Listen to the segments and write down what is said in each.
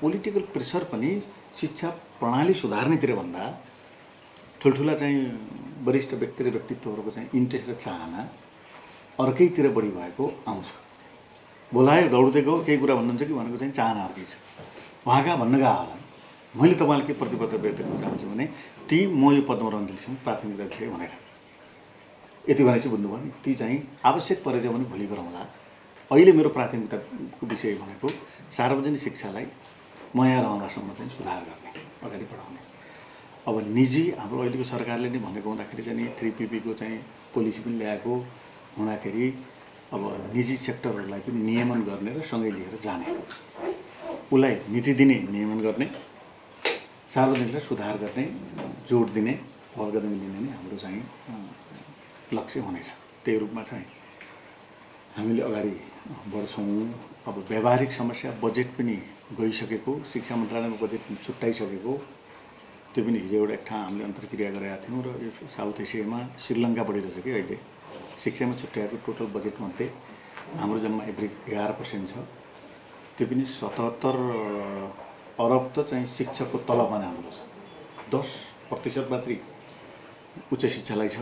Political pressure पनि शिक्षा प्रणाली सुधार्नेतिर भन्दा ठुल्ठुला चाहिँ वरिष्ठ व्यक्ति र व्यक्तित्वहरूको चाहिँ इन्ट्रेस्ट र चाहना अर्कैतिर बढी भएको आउँछ। बोलायो दौड्दै गयो केही कुरा भन्नुहुन्छ कि भनेको चाहिँ चाहना अर्कै छ। उहाँ कहाँ भन्न गएको होला मैले तपाईँलाई के प्रतिबद्ध व्यक्त गर्न चाहन्छु भने ती म यो पदमा रहन दिन्छु प्राथमिकता विषय भनेर। यति भने चाहिँ बुझ्नुभयो। नि ती चाहिँ आवश्यक परेछ भने भोलि गरौँला। अहिले मेरो प्राथमिकताको विषय भनेको सार्वजनिक शिक्षालाई यहाँ रहँदासम्म चाहिँ सुधार गर्ने अगाडि बढाउने। अब निजी हाम्रो अहिलेको सरकारले नै भनेको हुँदाखेरि चाहिँ नि थ्री पिपीको चाहिँ पोलिसी पनि ल्याएको हुँदाखेरि अब निजी सेक्टरहरूलाई पनि नियमन गर्ने र सँगै लिएर जाने। उसलाई नीति दिने नियमन गर्ने सार्वजनिकलाई सुधार गर्ने जोड दिने पहल कदमी लिने नै हाम्रो चाहिँ लक्ष्य हुनेछ। त्यही रूपमा चाहिँ हामीले अगाडि बढ्छौँ। अब व्यावहारिक समस्या बजेट पनि गइसकेको शिक्षा मन्त्रालयमा बजेट छुट्याइसकेको त्यो पनि हिजो एउटा ठाउँ हामीले अन्तर्क्रिया गरेका थियौँ र यो साउथ एसियामा श्रीलङ्का बढिरहेछ कि अहिले। शिक्षामा छुट्याएको टोटल बजेटमध्ये हाम्रो जम्मा एभरेज एघार पर्सेन्ट छ। त्यो पनि सतहत्तर अरब त चाहिँ शिक्षकको तलबमा हाम्रो छ। दस प्रतिशत मात्रै उच्च शिक्षालाई छ।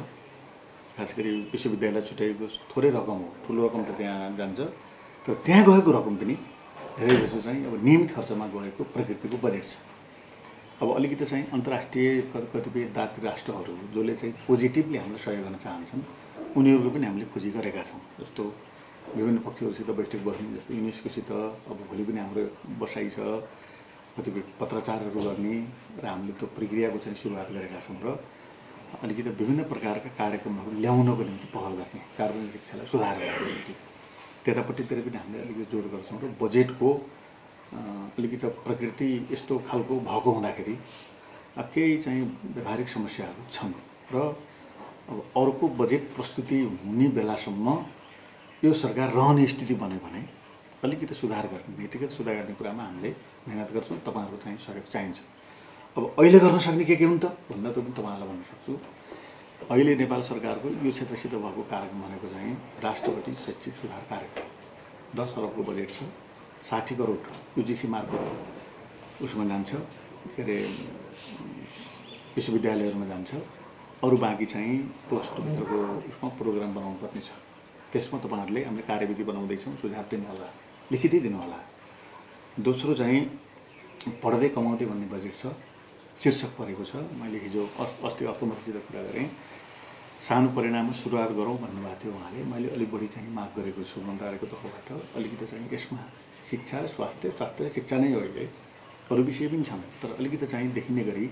खास गरी विश्वविद्यालय छुट्याएको थोरै रकम हो ठुलो रकम त त्यहाँ जान्छ। तर त्यहाँ गएको रकम पनि धेरै जसो चाहिँ अब नियमित खर्चमा गएको प्रकृतिको बजेट छ। अब अलिकति चाहिँ अन्तर्राष्ट्रिय कतिपय दात्री राष्ट्रहरू जसले चाहिँ पोजिटिभली हामीलाई सहयोग गर्न चाहन्छन् उनीहरूको पनि हामीले खोजी गरेका छौँ। जस्तो विभिन्न पक्षहरूसित बैठक बस्ने जस्तो युनेस्कोसित अब भोलि पनि हाम्रो बसाइ छ कतिपय पत्रचारहरू गर्ने र हामीले त्यो प्रक्रियाको चाहिँ सुरुवात गरेका छौँ र अलिकति विभिन्न प्रकारका कार्यक्रमहरू ल्याउनको निम्ति पहल गर्ने सार्वजनिक शिक्षालाई सुधार गर्नको निम्ति। त्यतापट्टितिर पनि हामीले अलिकति जोड गर्छौँ र बजेटको अलिकति प्रकृति यस्तो खालको भएको हुँदाखेरि केही चाहिँ व्यावहारिक समस्याहरू छन् र अब अर्को बजेट प्रस्तुति हुने बेलासम्म यो सरकार रहने स्थिति बन्यो भने अलिकति सुधार गर्ने नीतिगत सुधार गर्ने कुरामा हामीले मिहिनेत गर्छौँ तपाईँहरूको चाहिँ सहयोग चाहिन्छ। अब अहिले गर्न सक्ने के के हुन् त? भन्दा त पनि तपाईँहरूलाई भन्न सक्छु। अहिले नेपाल सरकारको यो क्षेत्रसित भएको कार्यक्रम भनेको चाहिँ राष्ट्रपति शैक्षिक सुधार कार्यक्रम। दस अरबको बजेट छ साठी करोड युजिसी मार्फत उसमा जान्छ के अरे विश्वविद्यालयहरूमा जान्छ। अरू बाँकी चाहिँ प्लस टूभित्रको उसमा प्रोग्राम बनाउनु पर्ने छ। त्यसमा तपाईँहरूले हामीले कार्यविधि बनाउँदैछौँ सुझाव दिनुहोला लिखितै दिनुहोला। दोस्रो चाहिँ पढ्दै कमाउँदै भन्ने बजेट छ। शीर्षक परेको छ। मैले हिजो अस्ति अर्थमन्त्रीसित कुरा गरेँ। सानो परिणाममा सुरुवात गरौँ भन्नुभएको थियो उहाँले। मैले अलिक बढी चाहिँ माग गरेको छु मन्त्रालयको तर्फबाट। अलिकति चाहिँ यसमा शिक्षा स्वास्थ्य स्वास्थ्य शिक्षा नै हो अहिले अरू विषय पनि छन्। तर अलिकति चाहिँ देखिने गरी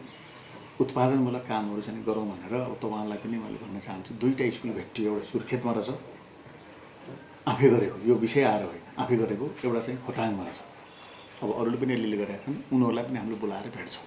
उत्पादनमूलक कामहरू चाहिँ गरौँ भनेर अब तपाईँहरूलाई पनि मैले भन्न चाहन्छु। दुईवटा स्कुल भेटियो एउटा सुर्खेतमा रहेछ। आफै गरेको यो विषय आएर होइन। आफै गरेको एउटा चाहिँ खोटाङमा रहेछ। अब अरूले पनि अलिअलि गरेका छन्। उनीहरूलाई पनि हामीले बोलाएर भेट्छौँ।